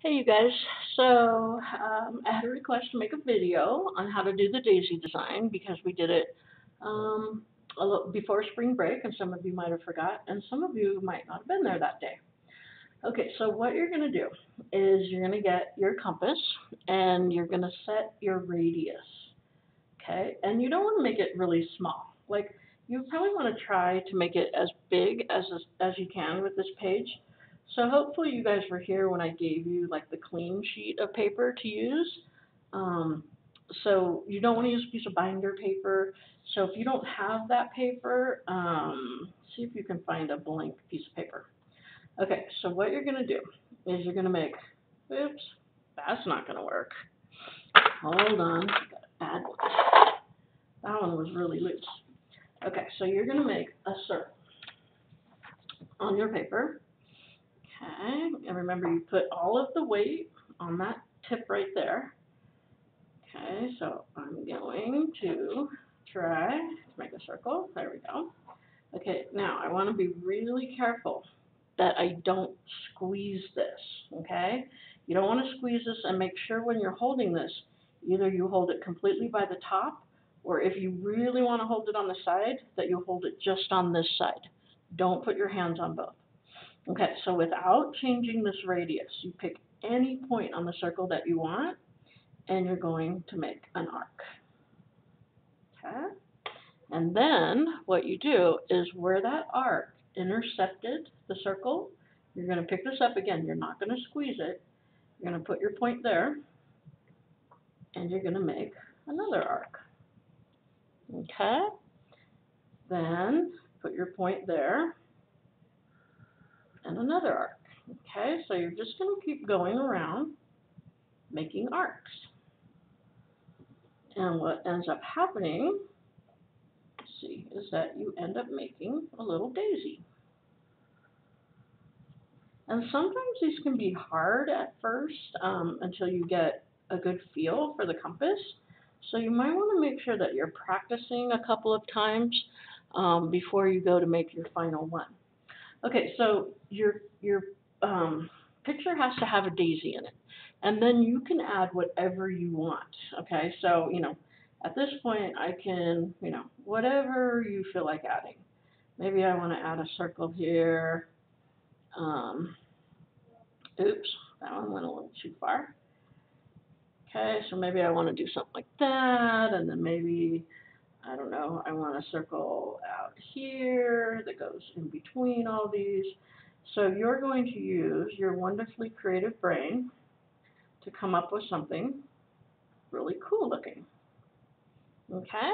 Hey you guys, so um, I had a request to make a video on how to do the daisy design because we did it um, a little before spring break and some of you might have forgot and some of you might not have been there that day. Okay, so what you're going to do is you're going to get your compass and you're going to set your radius. Okay, and you don't want to make it really small. Like you probably want to try to make it as big as as you can with this page so hopefully you guys were here when I gave you like the clean sheet of paper to use. Um, so you don't want to use a piece of binder paper. So if you don't have that paper, um, see if you can find a blank piece of paper. Okay, so what you're going to do is you're going to make, oops, that's not going to work. Hold on, bad one. That one was really loose. Okay, so you're going to make a circle on your paper. Okay, and remember you put all of the weight on that tip right there. Okay, so I'm going to try to make a circle. There we go. Okay, now I want to be really careful that I don't squeeze this, okay? You don't want to squeeze this and make sure when you're holding this, either you hold it completely by the top or if you really want to hold it on the side, that you hold it just on this side. Don't put your hands on both. Okay, so without changing this radius, you pick any point on the circle that you want, and you're going to make an arc. Okay? And then what you do is where that arc intercepted the circle, you're going to pick this up again. You're not going to squeeze it. You're going to put your point there, and you're going to make another arc. Okay? Then put your point there, another arc. Okay, so you're just going to keep going around making arcs. And what ends up happening, see, is that you end up making a little daisy. And sometimes these can be hard at first um, until you get a good feel for the compass. So you might want to make sure that you're practicing a couple of times um, before you go to make your final one. Okay, so your your um, picture has to have a daisy in it, and then you can add whatever you want. Okay, so you know, at this point, I can you know whatever you feel like adding. Maybe I want to add a circle here. Um, oops, that one went a little too far. Okay, so maybe I want to do something like that, and then maybe I don't know, I want a circle out here that goes in between all these. So you're going to use your wonderfully creative brain to come up with something really cool looking. Okay?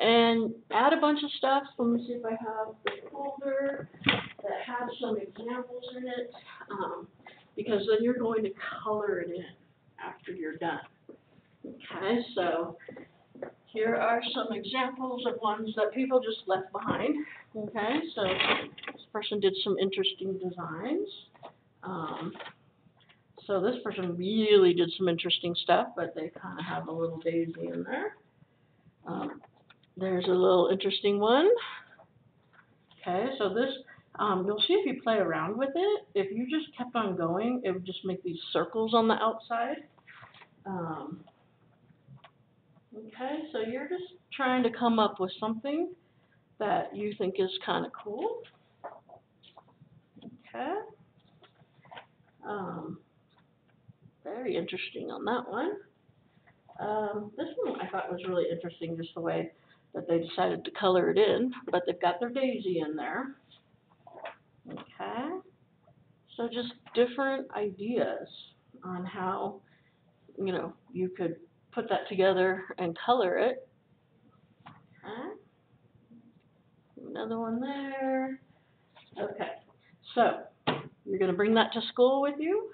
And add a bunch of stuff. Let me see if I have the folder that has some examples in it. Um, because then you're going to color it in after you're done. Okay, so here are some examples of ones that people just left behind. Okay, so this person did some interesting designs. Um, so this person really did some interesting stuff, but they kind of have a little daisy in there. Um, there's a little interesting one. Okay, so this, um, you'll see if you play around with it, if you just kept on going, it would just make these circles on the outside. Um, Okay, so you're just trying to come up with something that you think is kind of cool. Okay. Um, very interesting on that one. Um, this one I thought was really interesting, just the way that they decided to color it in, but they've got their daisy in there. Okay. So just different ideas on how, you know, you could put that together and color it. Another one there. Okay, so you're going to bring that to school with you,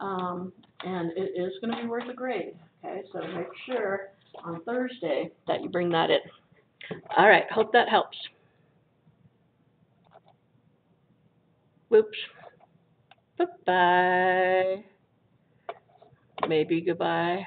um, and it is going to be worth a grade. Okay, so make sure on Thursday that you bring that in. All right, hope that helps. Whoops. Bye-bye. Maybe goodbye.